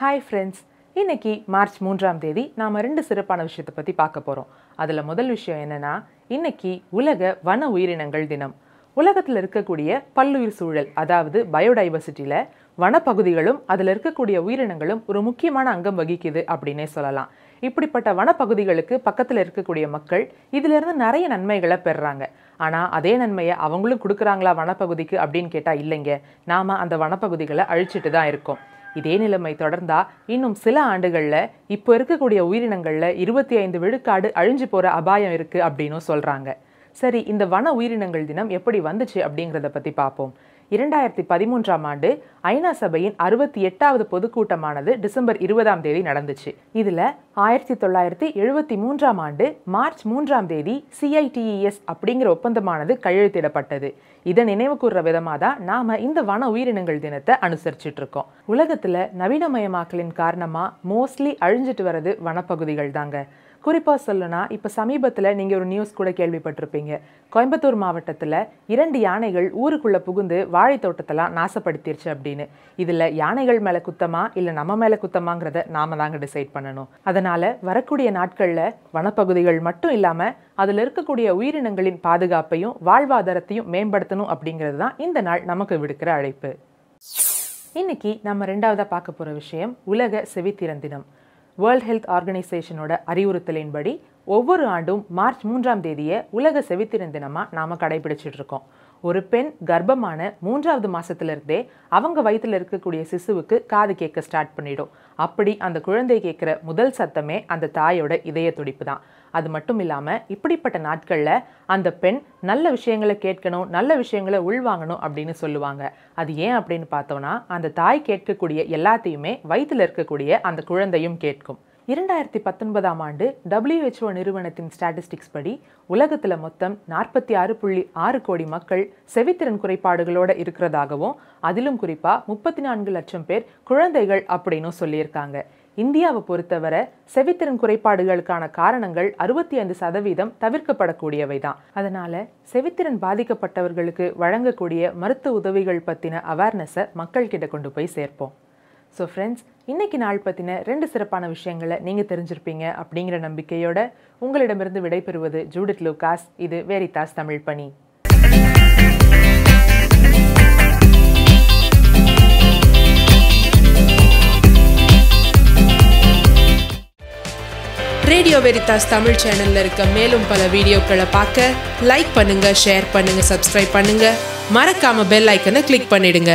Hi friends இன்னைக்கு March மூன்றாம் தேதி நாம் ரெண்டு சிறப்பான விஷயத்தை பற்றி பார்க்க போகிறோம் அதில் முதல் விஷயம் என்னன்னா இன்னைக்கு உலக வன உயிரினங்கள் தினம். உலகத்தில் இருக்கக்கூடிய பல்லுயிர் சூழல் அதாவது பயோடைவர்சிட்டியில் வனப்பகுதிகளும் அதில் இருக்கக்கூடிய உயிரினங்களும் ஒரு முக்கியமான அங்கம் வகிக்குது அப்படின்னே சொல்லலாம். இப்படிப்பட்ட வனப்பகுதிகளுக்கு பக்கத்தில் இருக்கக்கூடிய மக்கள் இதிலிருந்து நிறைய நன்மைகளை பெறுறாங்க ஆனால் அதே நன்மையை அவங்களும் கொடுக்குறாங்களா வனப்பகுதிக்கு அப்படின்னு கேட்டால் இல்லைங்க. நாம் அந்த வனப்பகுதிகளை அழிச்சிட்டு தான் இருக்கோம். இதே நிலைமை தொடர்ந்தா இன்னும் சில ஆண்டுகளில் இப்போ இருக்கக்கூடிய உயிரினங்களில் இருபத்தி ஐந்து விழுக்காடு அழிஞ்சு போகிற அபாயம் இருக்குது அப்படின்னும் சொல்கிறாங்க சரி இந்த வன உயிரினங்கள் தினம் எப்படி வந்துச்சு அப்படிங்கிறத பற்றி பார்ப்போம் இரண்டாயிரத்தி பதிமூன்றாம் ஆண்டு ஐநா சபையின் அறுபத்தி எட்டாவது பொதுக்கூட்டமானது டிசம்பர் இருபதாம் தேதி நடந்துச்சு. இதில் ஆயிரத்தி தொள்ளாயிரத்தி எழுபத்தி மூன்றாம் ஆண்டு மார்ச் மூன்றாம் தேதி சிஐடிஇஎஸ் அப்படிங்கிற ஒப்பந்தமானது கையெழுத்திடப்பட்டது. இதை நினைவு கூறுற விதமாக தான் நாம் இந்த வன உயிரினங்கள் தினத்தை அனுசரிச்சுட்டு இருக்கோம். உலகத்தில் நவீனமயமாக்கலின் காரணமாக மோஸ்ட்லி அழிஞ்சிட்டு வர்றது வனப்பகுதிகள் தாங்க குறிப்பாக சொல்லணும்னா இப்போ சமீபத்தில் நீங்கள் ஒரு நியூஸ் கூட கேள்விப்பட்டிருப்பீங்க. கோயம்புத்தூர் மாவட்டத்தில் இரண்டு யானைகள் ஊருக்குள்ளே புகுந்து வாழைத்தோட்டத்தெல்லாம் நாசப்படுத்திருச்சு அப்படின்னு. இதில் யானைகள் மேலே குத்தமா இல்லை நம்ம மேலே குத்தமாங்கிறத நாம தாங்க டிசைட் பண்ணணும். அதனால் வரக்கூடிய நாட்களில் வனப்பகுதிகள் மட்டும் இல்லாமல் அதில் இருக்கக்கூடிய உயிரினங்களின் பாதுகாப்பையும் வாழ்வாதாரத்தையும் மேம்படுத்தணும் அப்படிங்கிறது தான் இந்த நாள் நமக்கு விடுக்கிற அழைப்பு. இன்னைக்கு நம்ம ரெண்டாவதாக பார்க்க போகிற விஷயம் உலக செவித்திறன் தினம். வேர்ல்ட் ஹெல்த் ஆர்கனைசேஷனோட அறிவுறுத்தலின்படி ஒவ்வொரு ஆண்டும் மார்ச் மூன்றாம் தேதியை உலக செவித்திறன் தினமாக நாம் கடைபிடிச்சிட்டு இருக்கோம். ஒரு பெண் கர்ப்பமான மூன்றாவது மாதத்துலேருந்தே அவங்க வயிற்றில் இருக்கக்கூடிய சிசுவுக்கு காது கேட்க ஸ்டார்ட் பண்ணிடும். அப்படி அந்த குழந்தை கேட்குற முதல் சத்தமே அந்த தாயோட இதய துடிப்பு தான். அது மட்டும் இல்லாமல் இப்படிப்பட்ட நாட்களில் அந்த பெண் நல்ல விஷயங்களை கேட்கணும் நல்ல விஷயங்களை உள்வாங்கணும் அப்படின்னு சொல்லுவாங்க. அது ஏன் அப்படின்னு பார்த்தோன்னா அந்த தாய் கேட்கக்கூடிய எல்லாத்தையுமே வயிற்றில் இருக்கக்கூடிய அந்த குழந்தையும் கேட்கும். இரண்டாயிரத்தி பத்தொன்பதாம் ஆண்டு டபிள்யூஹெச்ஓ நிறுவனத்தின் ஸ்டாட்டிஸ்டிக்ஸ் படி உலகத்தில் மொத்தம் நாற்பத்தி ஆறு புள்ளி ஆறு கோடி மக்கள் செவித்திறன் குறைபாடுகளோட இருக்கிறதாகவும் அதிலும் குறிப்பாக முப்பத்தி நான்கு லட்சம் பேர் குழந்தைகள் அப்படின்னும் சொல்லியிருக்காங்க. இந்தியாவை பொறுத்தவரை செவித்திறன் குறைபாடுகளுக்கான காரணங்கள் அறுபத்தி ஐந்து சதவீதம் தவிர்க்கப்படக்கூடியவை தான். அதனால செவித்திறன் பாதிக்கப்பட்டவர்களுக்கு வழங்கக்கூடிய மருத்துவ உதவிகள் பற்றின அவேர்னஸை மக்கள்கிட்ட கொண்டு போய் சேர்ப்போம். ஸோ ஃப்ரெண்ட்ஸ் இன்னைக்கு நாள் பற்றின ரெண்டு சிறப்பான விஷயங்களை நீங்கள் தெரிஞ்சிருப்பீங்க அப்படிங்கிற நம்பிக்கையோட உங்களிடமிருந்து விடைபெறுவது ஜூடித் லூகாஸ் இது வேரிதாஸ் தமிழ் பணி. ரேடியோ வெரிதாஸ் தமிழ் சேனல்ல இருக்க மேலும் பல வீடியோக்களை பார்க்க லைக் பண்ணுங்க ஷேர் பண்ணுங்க சப்ஸ்கிரைப் பண்ணுங்க. மறக்காம பெல் ஐக்கனை கிளிக் பண்ணிடுங்க.